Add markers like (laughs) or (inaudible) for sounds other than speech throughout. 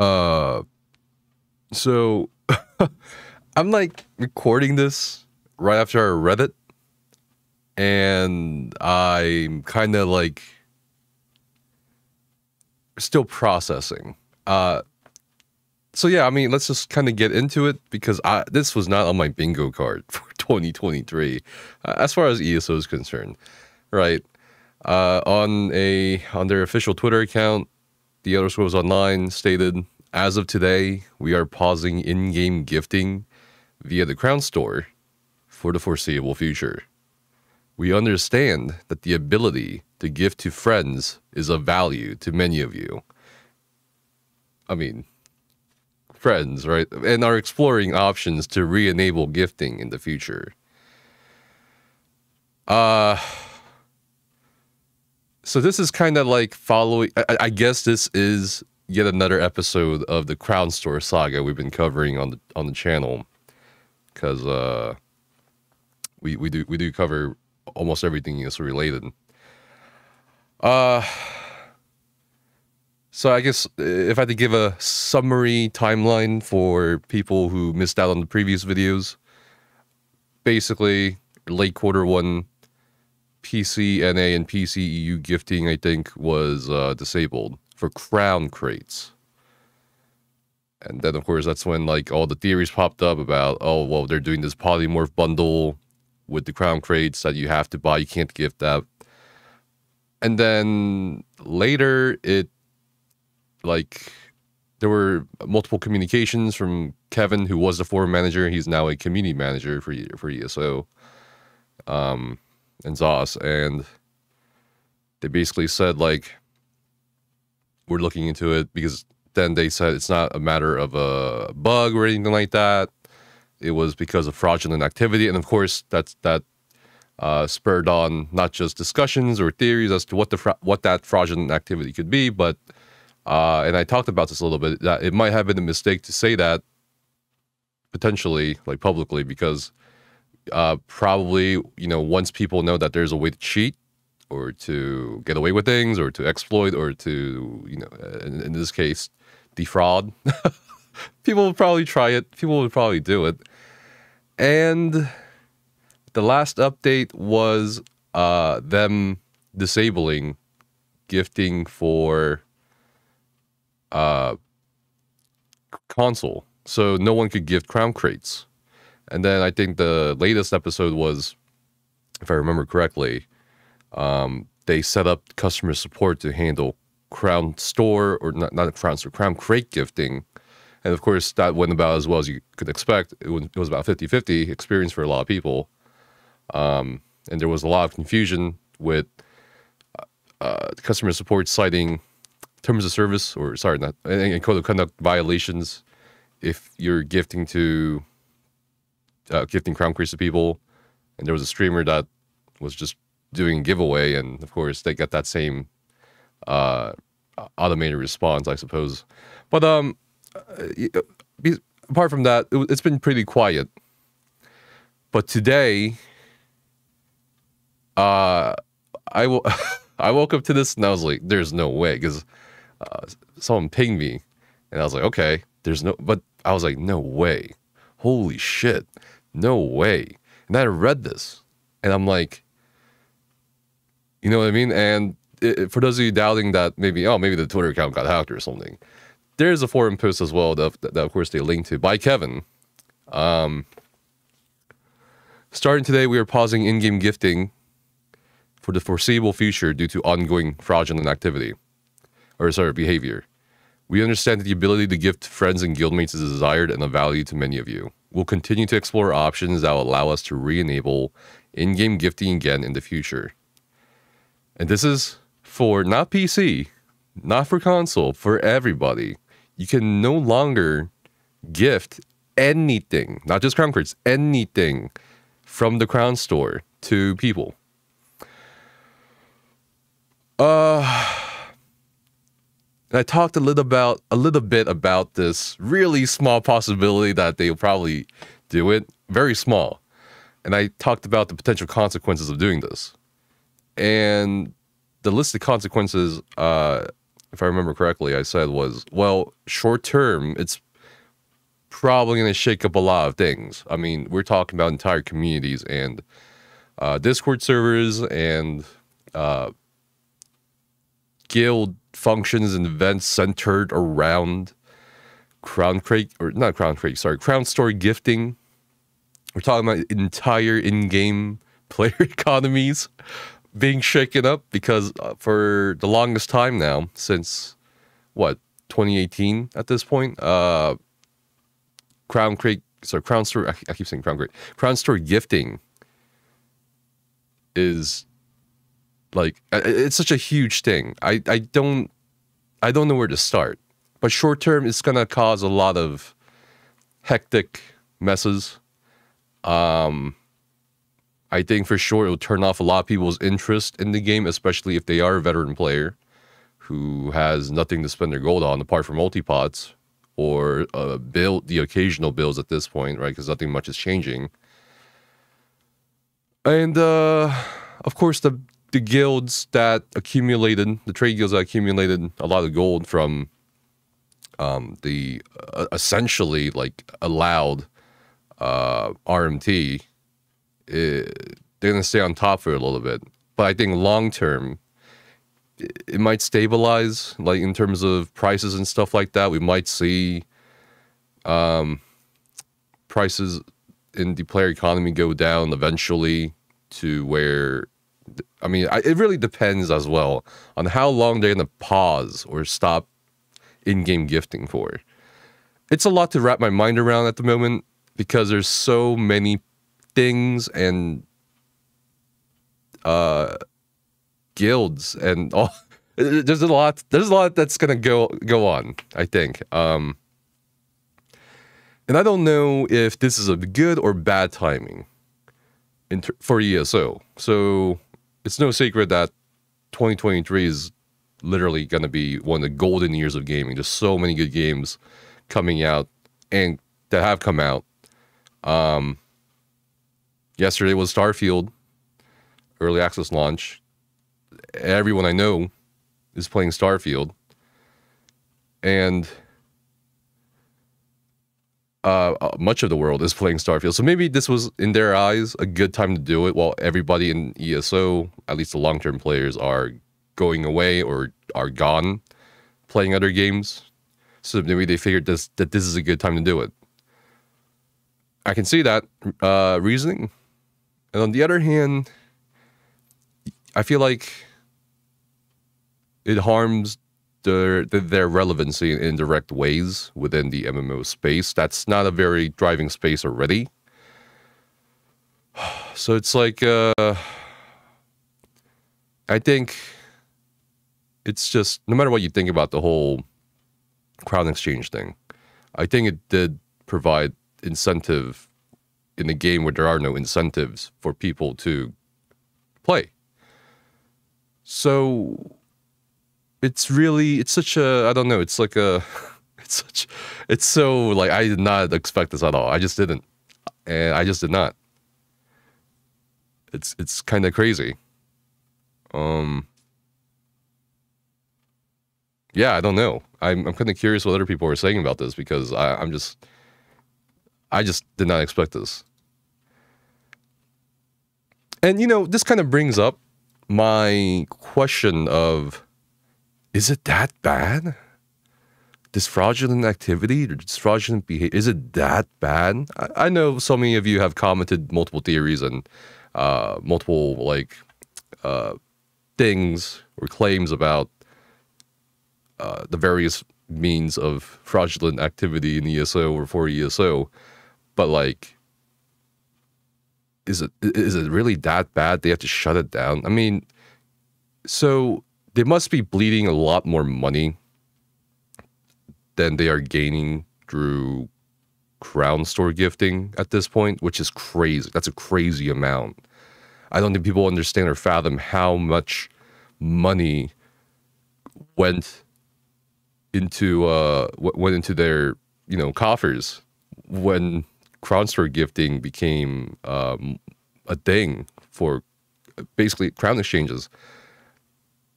Uh, so (laughs) I'm like recording this right after I read it, and I'm kind of like still processing. Uh, so yeah, I mean, let's just kind of get into it because I this was not on my bingo card (laughs) for 2023, uh, as far as ESO is concerned, right? Uh, on a on their official Twitter account, the Elder Scrolls Online stated, as of today, we are pausing in-game gifting via the Crown Store for the foreseeable future. We understand that the ability to gift to friends is of value to many of you. I mean, friends, right? And are exploring options to re-enable gifting in the future. Uh so this is kind of like following I, I guess this is yet another episode of the Crown Store saga we've been covering on the on the channel because uh we we do we do cover almost everything that's related. Uh so I guess if I had to give a summary timeline for people who missed out on the previous videos, basically late quarter one, PCNA and PCEU gifting I think was uh, disabled for crown crates. And then of course that's when like all the theories popped up about oh well they're doing this polymorph bundle with the crown crates that you have to buy you can't gift that. And then later it like there were multiple communications from Kevin, who was the forum manager. He's now a community manager for for ESO, um, and ZOS, and they basically said like we're looking into it because then they said it's not a matter of a bug or anything like that. It was because of fraudulent activity, and of course that's that uh, spurred on not just discussions or theories as to what the what that fraudulent activity could be, but uh, and I talked about this a little bit, that it might have been a mistake to say that potentially, like publicly, because uh, probably, you know, once people know that there's a way to cheat or to get away with things or to exploit or to, you know, in, in this case, defraud, (laughs) people would probably try it. People would probably do it. And the last update was uh, them disabling gifting for uh, console, so no one could gift crown crates. And then I think the latest episode was, if I remember correctly, um, they set up customer support to handle crown store or not, not crown store, crown crate gifting. And of course, that went about as well as you could expect. It was, it was about 50 50 experience for a lot of people. Um, and there was a lot of confusion with uh, uh customer support citing terms of service or sorry, not and code of conduct violations if you're gifting to uh, gifting crown crates to people, and there was a streamer that was just doing giveaway, and of course they got that same uh, automated response, I suppose. But um, uh, apart from that, it, it's been pretty quiet. But today, uh, I will. (laughs) I woke up to this and I was like, "There's no way," because uh, someone pinged me, and I was like, okay, there's no, but I was like, no way, holy shit, no way. And I read this, and I'm like, you know what I mean? And it, for those of you doubting that maybe, oh, maybe the Twitter account got hacked or something, there's a forum post as well that, that, that of course they linked to by Kevin. Um, starting today, we are pausing in-game gifting for the foreseeable future due to ongoing fraudulent activity or sorry, behavior. We understand that the ability to gift friends and guildmates is desired and of value to many of you. We'll continue to explore options that will allow us to re-enable in-game gifting again in the future. And this is for not PC, not for console, for everybody. You can no longer gift anything, not just crown crates, anything from the crown store to people. Uh and I talked a little about a little bit about this really small possibility that they'll probably do it, very small. And I talked about the potential consequences of doing this. And the list of consequences uh, if I remember correctly, I said was, well, short term, it's probably going to shake up a lot of things. I mean, we're talking about entire communities and uh, Discord servers and uh, guild functions and events centered around Crown Crate, or not Crown Crate, sorry, Crown Store gifting. We're talking about entire in game (laughs) player economies being shaken up because uh, for the longest time now, since what, 2018 at this point, uh, Crown Creek, sorry, Crown Store, I, I keep saying Crown Creek, Crown Store gifting is like, it's such a huge thing. I, I don't, I don't know where to start. But short term, it's gonna cause a lot of hectic messes. Um, I think for sure it'll turn off a lot of people's interest in the game, especially if they are a veteran player who has nothing to spend their gold on apart from multipots or uh, build the occasional builds at this point, right? Because nothing much is changing. And uh, of course, the the guilds that accumulated, the trade guilds that accumulated a lot of gold from um, the uh, essentially like allowed uh, RMT, eh, they're going to stay on top for a little bit. But I think long term, it, it might stabilize, like in terms of prices and stuff like that. We might see um, prices in the player economy go down eventually to where I mean, I, it really depends as well on how long they're going to pause or stop in-game gifting for. It's a lot to wrap my mind around at the moment because there's so many things and uh guilds and (laughs) all there's a lot there's a lot that's gonna go go on i think um and i don't know if this is a good or bad timing for eso so it's no secret that 2023 is literally going to be one of the golden years of gaming. There's so many good games coming out and that have come out. Um, yesterday was Starfield early access launch. Everyone I know is playing Starfield, and uh, uh much of the world is (laughs) playing Starfield. So maybe this was, in their eyes, a good time to do it while everybody in ESO, at least the long term players, are going away or are gone playing other games. So maybe they figured this that this is a good time to do it. I can see that uh, reasoning. And on the other hand, I feel like it harms their their relevancy in indirect ways within the MMO space. That's not a very driving space already. (sighs) So it's like uh, I think it's just no matter what you think about the whole crown exchange thing, I think it did provide incentive in a game where there are no incentives for people to play. So it's really it's such a I don't know, it's like a (laughs) it's such it's so like I did not expect this at all. I just didn't. And I just did not. It's it's kind of crazy. Um yeah, I don't know. I'm I'm kind of curious what other people are saying about this because I, I'm just I just did not expect this. And you know, this kind of brings up my question of is it that bad? This fraudulent activity this fraudulent behavior, is it that bad? I, I know so many of you have commented multiple theories and uh, multiple like uh, things or claims about uh, the various means of fraudulent activity in ESO or for ESO, but like, is it is it really that bad? They have to shut it down. I mean, so they must be bleeding a lot more money than they are gaining through crown store gifting at this point, which is crazy. That's a crazy amount. I don't think people understand or fathom how much money went into uh went into their you know coffers when crown store gifting became um, a thing for basically crown exchanges.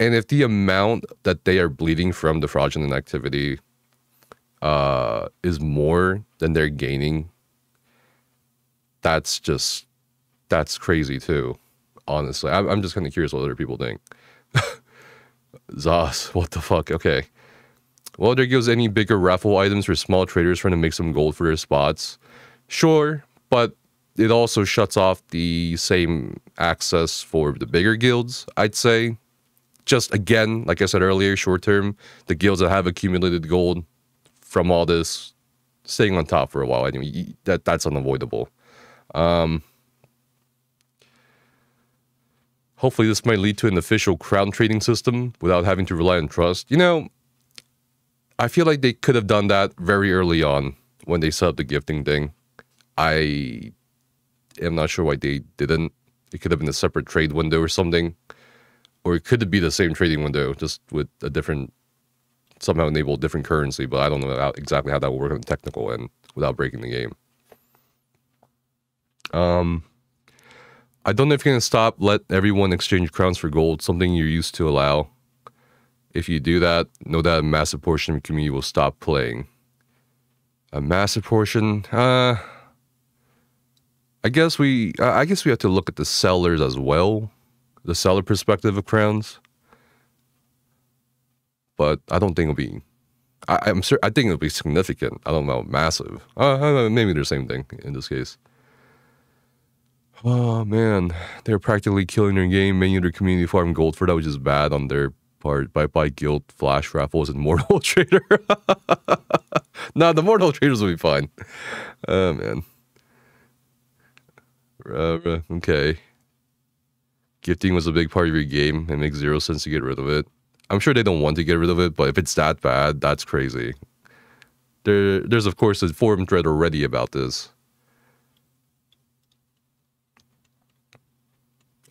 And if the amount that they are bleeding from the fraudulent activity uh, is more than they're gaining, that's just that's crazy too. Honestly, I'm, I'm just kind of curious what other people think. (laughs) Zos, what the fuck? Okay. Well, there goes any bigger raffle items for small traders trying to make some gold for their spots. Sure, but it also shuts off the same access for the bigger guilds, I'd say. Just again, like I said earlier, short term, the guilds that have accumulated gold from all this staying on top for a while. Anyway, that that's unavoidable. Um, hopefully, this might lead to an official crown trading system without having to rely on trust. You know, I feel like they could have done that very early on when they set up the gifting thing. I am not sure why they didn't. It could have been a separate trade window or something, or it could be the same trading window just with a different somehow enable different currency. But I don't know how, exactly how that will work on the technical end without breaking the game. Um, I don't know if you're gonna stop let everyone exchange crowns for gold, something you're used to allow. If you do that, know that a massive portion of the community will stop playing. A massive portion, uh, I guess we I guess we have to look at the sellers as well, the seller perspective of crowns. But I don't think it'll be. I, am sure. I think it'll be significant. I don't know, massive. Uh, maybe they're the same thing in this case. Oh man, they're practically killing their game, making their community farm gold for that, which is bad on their part. By by guild flash raffles and mortal (laughs) trader. (laughs) nah, the mortal traders will be fine. Oh man. Uh, okay. Gifting was a big part of your game. It makes zero sense to get rid of it. I'm sure they don't want to get rid of it, but if it's that bad, that's crazy. There, there's of course a forum thread already about this.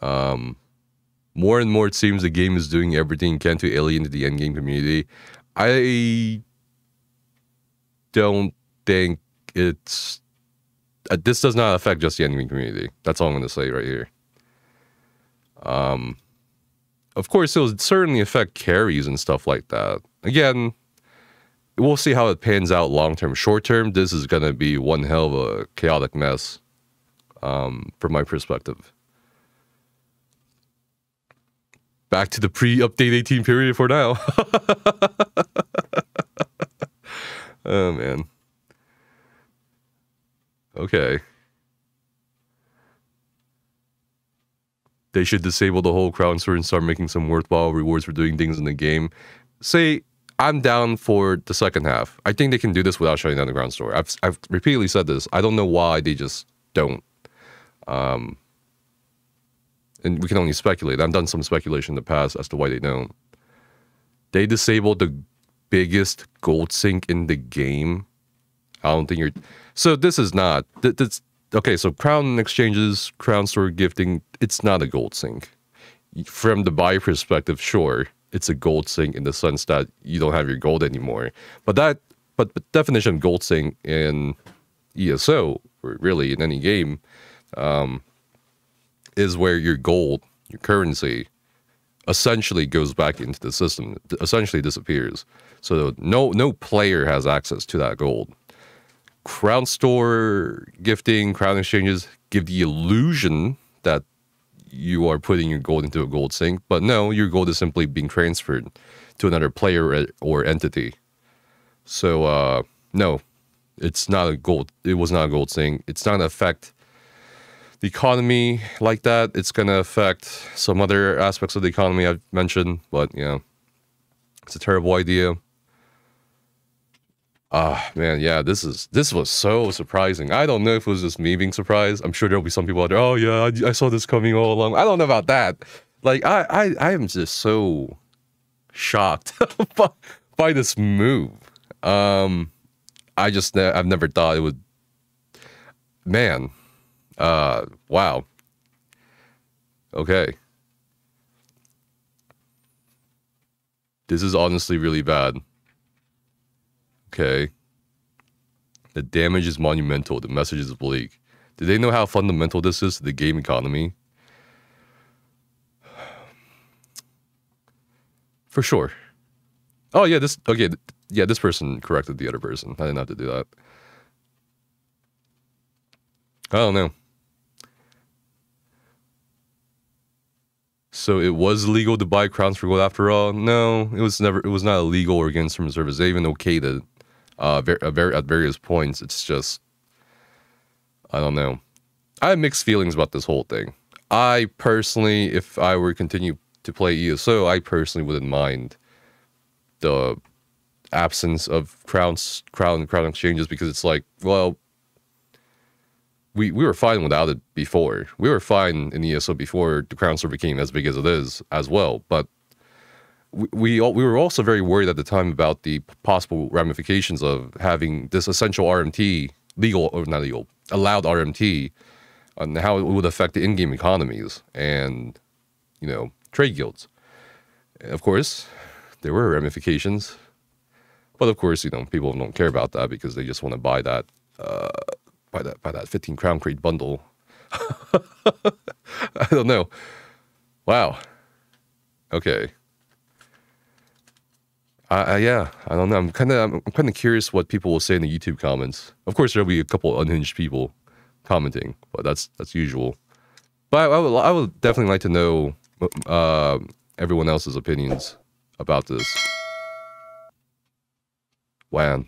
Um, more and more it seems the game is doing everything it can to alienate the endgame community. I don't think it's this does not affect just the endgame community. That's all I'm going to say right here. Um, of course, it will certainly affect carries and stuff like that. Again, we'll see how it pans out long term. Short term, this is going to be one hell of a chaotic mess um, from my perspective. Back to the pre update 18 period for now. (laughs) oh, man. Okay. They should disable the whole crown store and start making some worthwhile rewards for doing things in the game. Say, I'm down for the second half. I think they can do this without shutting down the crown store. I've, I've repeatedly said this. I don't know why they just don't. Um, and we can only speculate. I've done some speculation in the past as to why they don't. They disabled the biggest gold sink in the game. I don't think you're so this is not that's okay. So crown exchanges, crown store gifting, it's not a gold sink. From the buyer perspective, sure, it's a gold sink in the sense that you don't have your gold anymore. But that, but the definition of gold sink in ESO, or really in any game, um, is where your gold, your currency, essentially goes back into the system. Essentially disappears. So no no player has access to that gold. Crown store gifting, crown exchanges give the illusion that you are putting your gold into a gold sink, but no, your gold is simply being transferred to another player or entity. So uh, no, it's not a gold. It was not a gold sink. It's not going to affect the economy like that. It's going to affect some other aspects of the economy I've mentioned, but yeah, it's a terrible idea. Ah, oh, man, yeah, this is this was so surprising. I don't know if it was just me being surprised. I'm sure there'll be some people out there. Oh yeah, I, I saw this coming all along. I don't know about that. Like I, I, I am just so shocked (laughs) by, by this move. Um, I just I've never thought it would. Man, uh, wow. Okay. This is honestly really bad. Okay. The damage is monumental. The message is bleak. Do they know how fundamental this is to the game economy? (sighs) for sure. Oh yeah, this okay. Yeah, this person corrected the other person. I didn't have to do that. I don't know. So it was legal to buy crowns for gold after all? No, it was never. It was not illegal or against terms of service. They even okayed it uh, uh, at various points. It's just, I don't know. I have mixed feelings about this whole thing. I personally, if I were to continue to play ESO, I personally wouldn't mind the absence of crowns, crown, crown exchanges because it's like, well, we we were fine without it before. We were fine in ESO before the crown server became as big as it is as well. But we we, al- we were also very worried at the time about the possible ramifications of having this essential RMT legal or not legal allowed RMT and how it would affect the in-game economies and you know trade guilds. Of course, there were ramifications, but of course, you know people don't care about that because they just want to buy that uh, buy that buy that 15 crown crate bundle. (laughs) I don't know. Wow. Okay. Uh, yeah, I don't know. I'm kind of I'm kind of curious what people will say in the YouTube comments. Of course, there'll be a couple unhinged people commenting, but that's that's usual. But I, I would I would definitely like to know uh, everyone else's opinions about this. Wow.